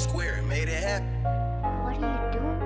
Square made it happen. What are you doing,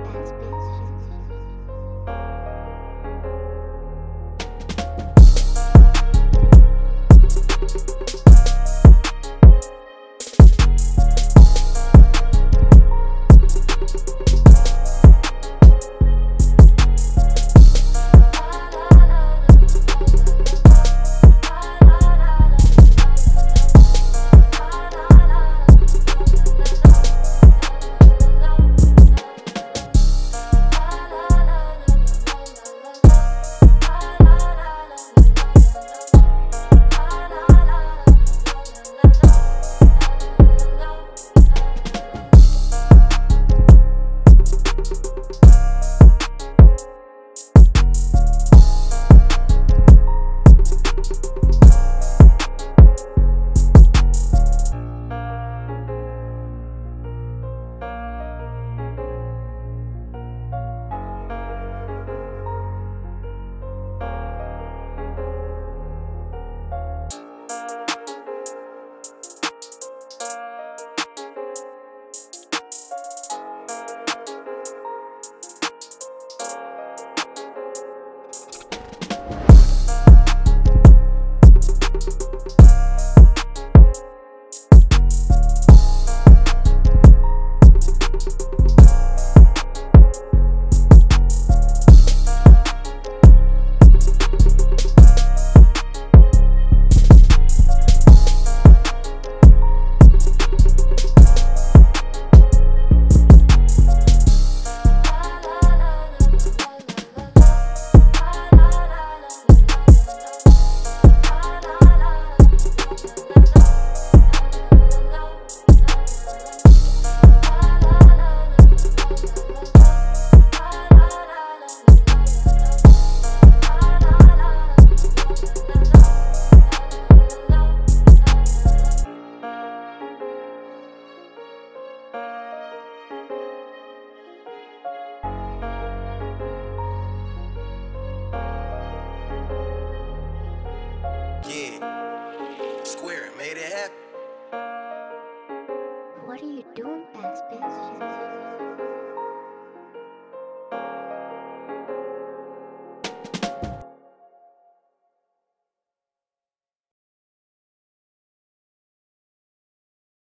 What are you doing, Bass Bitch?